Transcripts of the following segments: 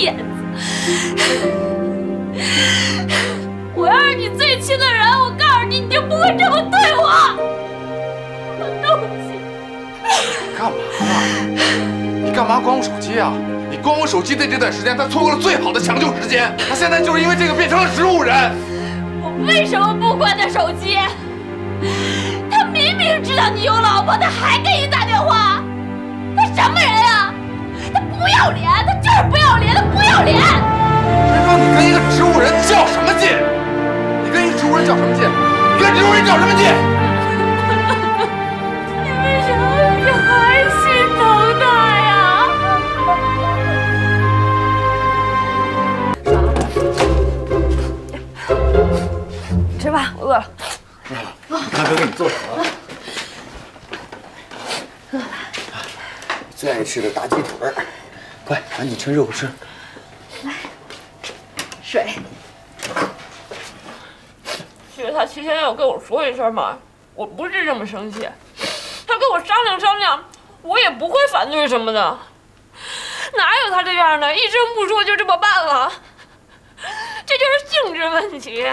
骗子！我要是你最亲的人，我告诉你，你就不会这么对我。对不起。干嘛呢？你干嘛关我手机啊？你关我手机的这段时间，他错过了最好的抢救时间。他现在就是因为这个变成了植物人。我为什么不关他手机？他明明知道你有老婆，他还给你打电话。他什么人啊？他不要脸，他就是不要脸，他不要脸。谁说你跟一个植物人较什么劲？你跟一个植物人较什么劲？你跟植物人较什么劲？你为什么你还心疼他呀？吃吧，我饿了。大哥给你做什么？饿了最爱吃的大鸡腿儿，快赶紧趁热乎吃。来水。其实他提前要跟我说一声嘛，我不是这么生气。他跟我商量商量，我也不会反对什么的。哪有他这样的，一声不说就这么办了？这就是性质问题。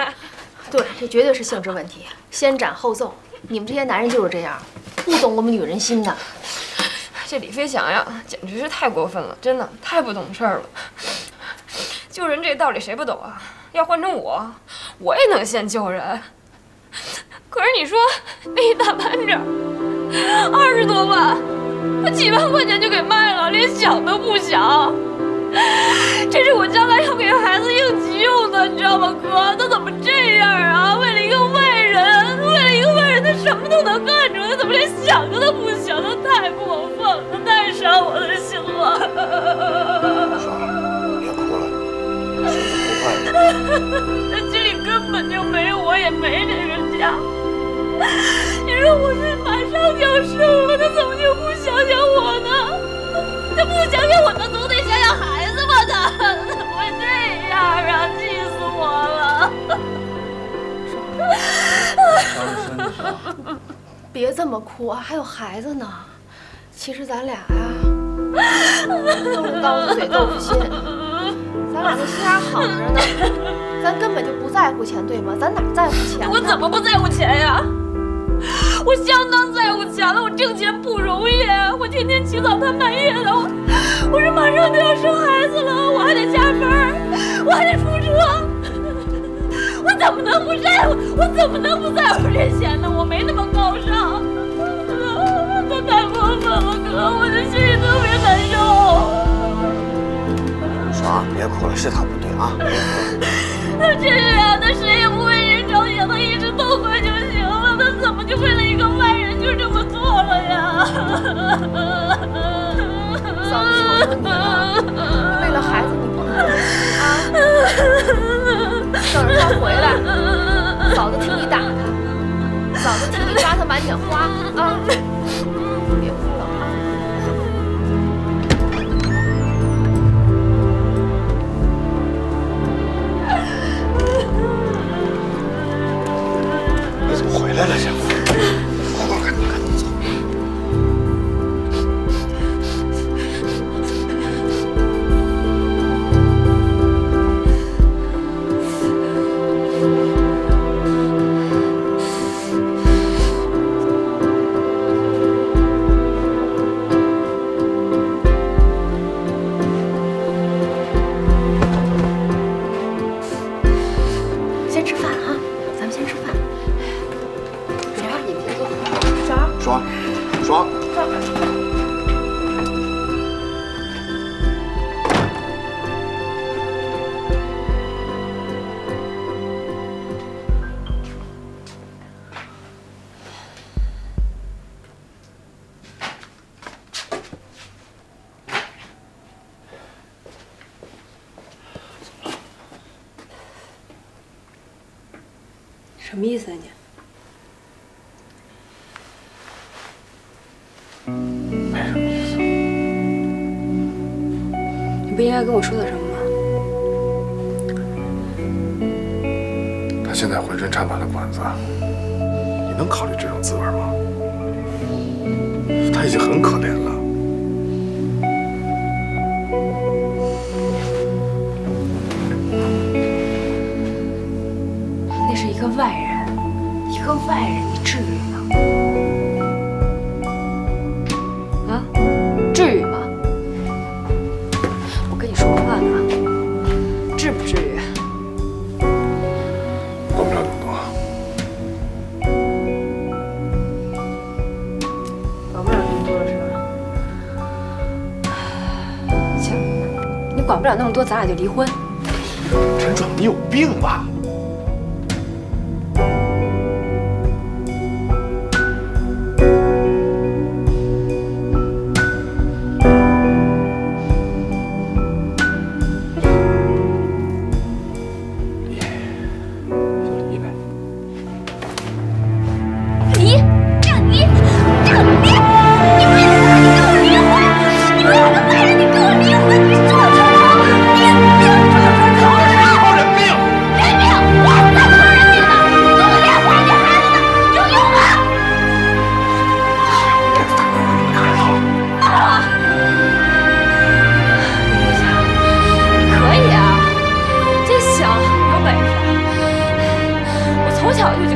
对，这绝对是性质问题，先斩后奏。你们这些男人就是这样，不懂我们女人心的。这李飞翔呀，简直是太过分了，真的太不懂事儿了。救人这道理谁不懂啊？要换成我，我也能先救人。可是你说那一大盘子，二十多万，我几万块钱就给卖了，连想都不想。这是我将来要给孩子应急用的，你知道吗，哥？他怎么这样啊？为了什么都能干出来，他怎么连想都不想？他太过分了，他太伤我的心了。别哭了，心不坏他心里根本就没我，也没这个家。你说我这马上就要生了，他怎么就不想想我呢？他不想想我，别这么哭啊，还有孩子呢。其实咱俩呀，都是刀子嘴豆腐心，咱俩这心眼好着呢。咱根本就不在乎钱，对吗？咱哪在乎钱？我怎么不在乎钱呀？我相当在乎钱了。我挣钱不容易，我天天起早贪半夜的。我我这马上就要生孩子了，我还得加班，我还得出车。我怎么能不在乎？我怎么能不在乎这钱呢？我没那么高尚。他太过分了，哥，我的心里特别难受。爽，别哭了，是他不对啊，别哭了。他这样，他谁也不为人着想，他一直痛快就行了，他怎么就为了一个外人就这么做了呀？嫂子求求你了，为了孩子你不能这么哭啊！等着他回来，嫂子替你打他，嫂子替你抓他满眼花啊！什么意思啊你？没什么意思。你不应该跟我说点什么吗？他现在浑身插满了管子，你能考虑这种滋味吗？他已经很可怜了。不了那么多，咱俩就离婚。陈爽，你有病吧？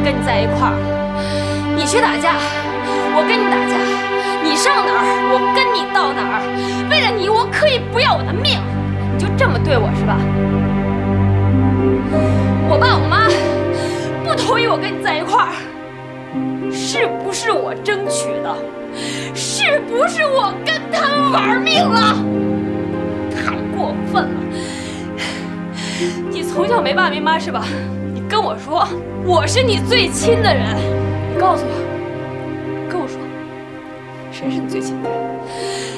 跟你在一块儿，你去打架，我跟你打架；你上哪儿，我跟你到哪儿。为了你，我可以不要我的命。你就这么对我是吧？我爸我妈不同意我跟你在一块儿，是不是我争取的？是不是我跟他们玩命了？太过分了！你从小没爸没妈是吧？跟我说我是你最亲的人，你告诉我，跟我说，谁是你最亲的人？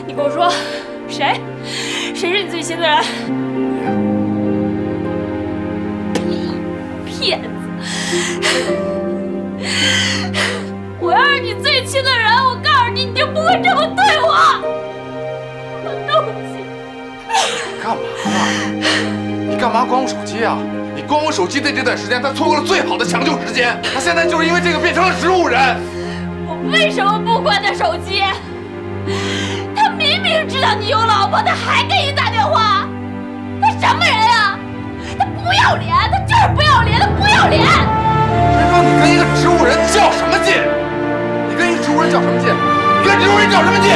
你跟我说，谁？谁是你最亲的人？骗子！我要是你最亲的人，我告诉你，你就不会这么对我。对不起。干嘛呢？你干嘛关我手机啊？你关我手机的这段时间，他错过了最好的抢救时间。他现在就是因为这个变成了植物人。我为什么不关他手机？他明明知道你有老婆，他还给你打电话，他什么人啊？他不要脸，他就是不要脸，他不要脸！谁说，你跟一个植物人较什么劲？你跟一个植物人较什么劲？你跟植物人较什么劲？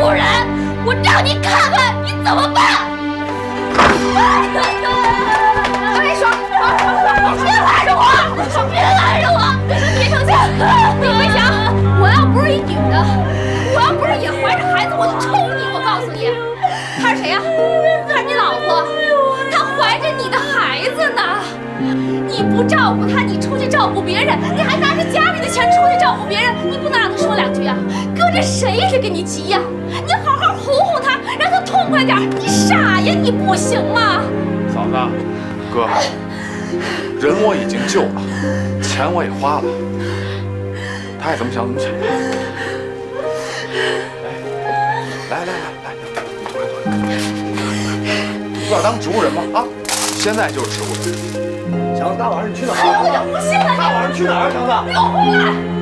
儿就成植物人，我让你看看你怎么办！哎，爽爽爽爽！别拦着我！别拦着我！别生气！李飞翔，我要不是一女的，我要不是也怀着孩子，我就抽你！我告诉你，他是谁呀、不照顾他，你出去照顾别人，你还拿着家里的钱出去照顾别人，你不能让他说两句啊？搁着谁是跟你急呀、你好好哄哄他，让他痛快点。你傻呀，你不行吗？嫂子，哥，人我已经救了，钱我也花了，他爱怎么想怎么想吧。来来来来来，你坐来坐，你不要当植物人吗？啊，现在就是植物人。强子，大晚上你去哪儿？我就不信了，大晚上去哪儿？强子，你给我回来！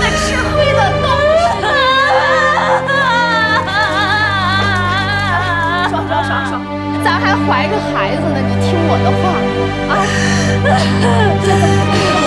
那吃亏的都是他。爽爽爽爽，咱还怀着孩子呢，你听我的话啊！